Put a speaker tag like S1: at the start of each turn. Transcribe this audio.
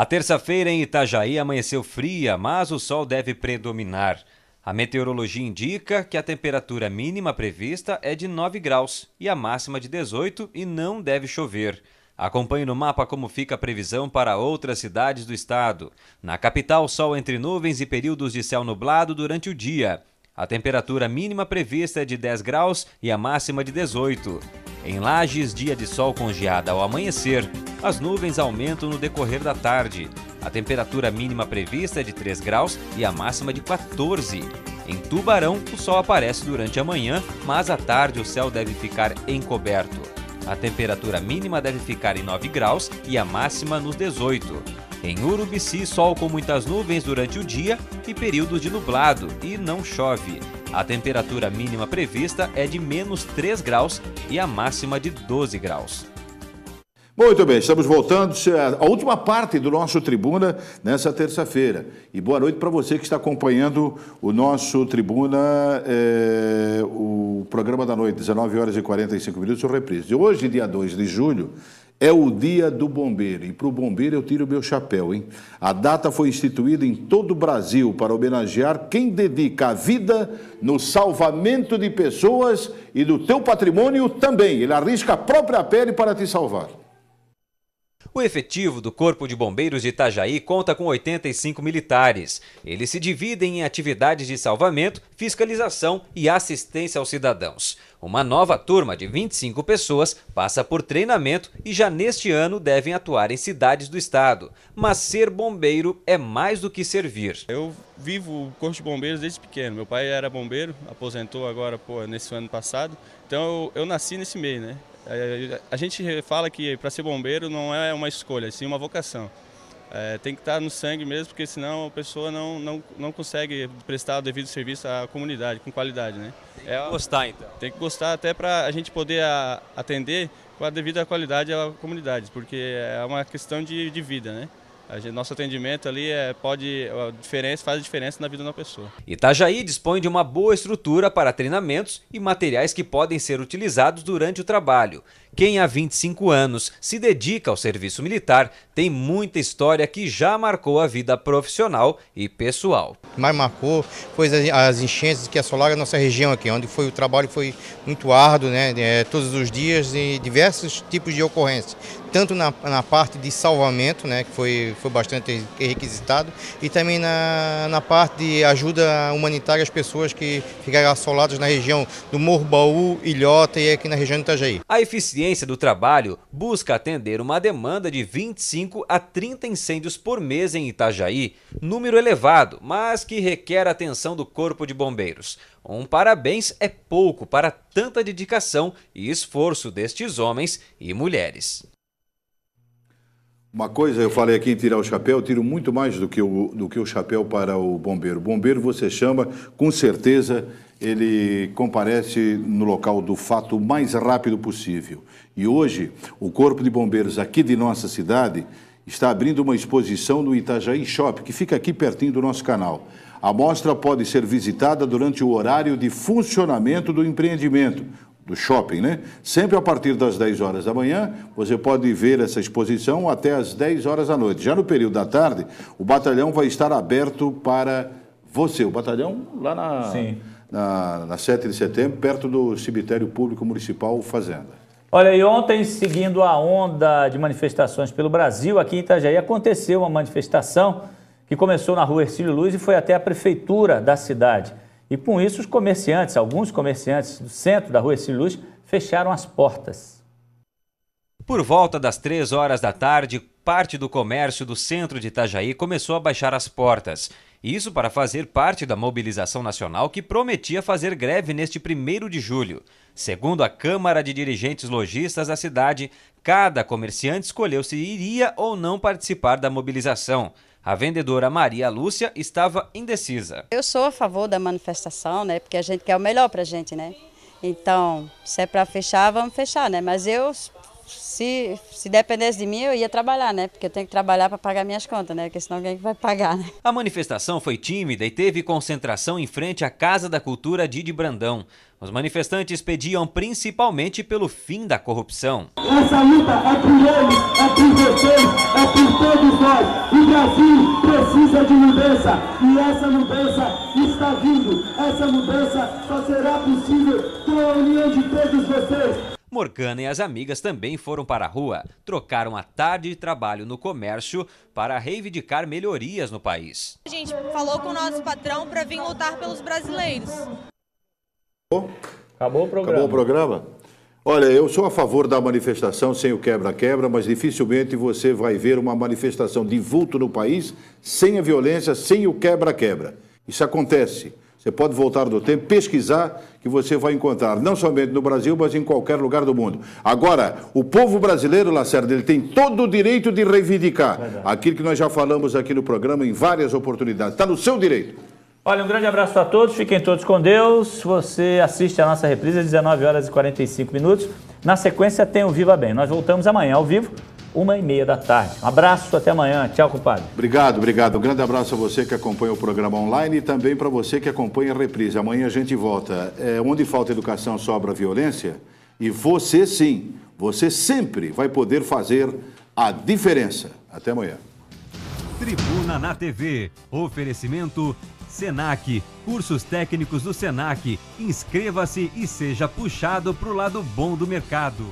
S1: A terça-feira em Itajaí amanheceu fria, mas o sol deve predominar. A meteorologia indica que a temperatura mínima prevista é de 9 graus e a máxima de 18 e não deve chover. Acompanhe no mapa como fica a previsão para outras cidades do estado. Na capital, sol entre nuvens e períodos de céu nublado durante o dia. A temperatura mínima prevista é de 10 graus e a máxima de 18. Em Lages, dia de sol com geada ao amanhecer. As nuvens aumentam no decorrer da tarde. A temperatura mínima prevista é de 3 graus e a máxima de 14. Em Tubarão, o sol aparece durante a manhã, mas à tarde o céu deve ficar encoberto. A temperatura mínima deve ficar em 9 graus e a máxima nos 18. Em Urubici, sol com muitas nuvens durante o dia e períodos de nublado e não chove. A temperatura mínima prevista é de menos 3 graus e a máxima de 12 graus.
S2: Muito bem, estamos voltando à última parte do nosso Tribuna nessa terça-feira. E boa noite para você que está acompanhando o nosso Tribuna, é, o programa da noite, 19 horas e 45 minutos, o reprise. Hoje, dia 2 de julho, é o dia do bombeiro. E para o bombeiro eu tiro o meu chapéu, hein? A data foi instituída em todo o Brasil para homenagear quem dedica a vida no salvamento de pessoas e do teu patrimônio também. Ele arrisca a própria pele para te salvar.
S1: O efetivo do Corpo de Bombeiros de Itajaí conta com 85 militares. Eles se dividem em atividades de salvamento, fiscalização e assistência aos cidadãos. Uma nova turma de 25 pessoas passa por treinamento e já neste ano devem atuar em cidades do estado. Mas ser bombeiro é mais do que servir.
S3: Eu vivo o Corpo de Bombeiros desde pequeno. Meu pai era bombeiro, aposentou agora pô, nesse ano passado. Então eu, eu nasci nesse meio, né? É, a gente fala que para ser bombeiro não é uma escolha, sim uma vocação. É, tem que estar no sangue mesmo, porque senão a pessoa não, não, não consegue prestar o devido serviço à comunidade, com qualidade. Né?
S1: Tem que é, gostar então.
S3: Tem que gostar até para a gente poder a, atender com a devida qualidade à comunidade, porque é uma questão de, de vida, né? Gente, nosso atendimento ali é, pode a diferença, faz a diferença na vida da pessoa.
S1: Itajaí dispõe de uma boa estrutura para treinamentos e materiais que podem ser utilizados durante o trabalho. Quem há 25 anos se dedica ao serviço militar tem muita história que já marcou a vida profissional e pessoal.
S4: Mais marcou foi as enchentes que assolaram a nossa região aqui, onde foi o trabalho foi muito árduo, né, é, todos os dias e diversos tipos de ocorrências tanto na, na parte de salvamento, né, que foi, foi bastante requisitado, e também na, na parte de ajuda humanitária às pessoas que ficaram assoladas na região do Morro Baú, Ilhota e aqui na região de Itajaí.
S1: A eficiência do trabalho busca atender uma demanda de 25 a 30 incêndios por mês em Itajaí, número elevado, mas que requer atenção do Corpo de Bombeiros. Um parabéns é pouco para tanta dedicação e esforço destes homens e mulheres.
S2: Uma coisa, eu falei aqui em tirar o chapéu, eu tiro muito mais do que, o, do que o chapéu para o bombeiro. Bombeiro você chama, com certeza ele comparece no local do fato o mais rápido possível. E hoje, o Corpo de Bombeiros aqui de nossa cidade está abrindo uma exposição no Itajaí Shop, que fica aqui pertinho do nosso canal. A mostra pode ser visitada durante o horário de funcionamento do empreendimento, do shopping, né? Sempre a partir das 10 horas da manhã, você pode ver essa exposição até as 10 horas da noite. Já no período da tarde, o batalhão vai estar aberto para você. O batalhão lá na, na, na 7 de setembro, perto do cemitério público municipal Fazenda.
S5: Olha, e ontem, seguindo a onda de manifestações pelo Brasil, aqui em Itajaí aconteceu uma manifestação que começou na rua Ercílio Luz e foi até a prefeitura da cidade. E com isso, os comerciantes, alguns comerciantes do centro da rua Luz, fecharam as portas.
S1: Por volta das três horas da tarde, parte do comércio do centro de Itajaí começou a baixar as portas. Isso para fazer parte da mobilização nacional que prometia fazer greve neste 1 de julho. Segundo a Câmara de Dirigentes Logistas da cidade, cada comerciante escolheu se iria ou não participar da mobilização. A vendedora Maria Lúcia estava indecisa.
S6: Eu sou a favor da manifestação, né? Porque a gente quer o melhor para a gente, né? Então, se é para fechar, vamos fechar, né? Mas eu se, se dependesse de mim, eu ia trabalhar, né? Porque eu tenho que trabalhar para pagar minhas contas, né? Porque senão quem vai pagar, né?
S1: A manifestação foi tímida e teve concentração em frente à Casa da Cultura Didi Brandão. Os manifestantes pediam principalmente pelo fim da corrupção.
S7: Essa luta é por eles, é por vocês, é por todos nós. O Brasil precisa de mudança e essa mudança está vindo. Essa mudança só será possível com a união de todos vocês.
S1: Morgana e as amigas também foram para a rua. Trocaram a tarde de trabalho no comércio para reivindicar melhorias no país.
S8: A gente falou com o nosso patrão para vir lutar pelos brasileiros.
S5: Acabou o programa.
S2: Acabou o programa? Olha, eu sou a favor da manifestação sem o quebra-quebra, mas dificilmente você vai ver uma manifestação de vulto no país sem a violência, sem o quebra-quebra. Isso acontece. Você pode voltar do tempo, pesquisar, que você vai encontrar, não somente no Brasil, mas em qualquer lugar do mundo. Agora, o povo brasileiro, Lacerda, ele tem todo o direito de reivindicar Verdade. aquilo que nós já falamos aqui no programa em várias oportunidades. Está no seu direito.
S5: Olha, um grande abraço a todos, fiquem todos com Deus. Você assiste a nossa reprise às 19 horas e 45 minutos. Na sequência tem o Viva Bem. Nós voltamos amanhã ao vivo uma e meia da tarde. Um abraço, até amanhã. Tchau, compadre.
S2: Obrigado, obrigado. Um grande abraço a você que acompanha o programa online e também para você que acompanha a reprise. Amanhã a gente volta. É, onde falta educação, sobra violência. E você sim, você sempre vai poder fazer a diferença. Até amanhã.
S1: Tribuna na TV. Oferecimento Senac. Cursos técnicos do Senac. Inscreva-se e seja puxado para o lado bom do mercado.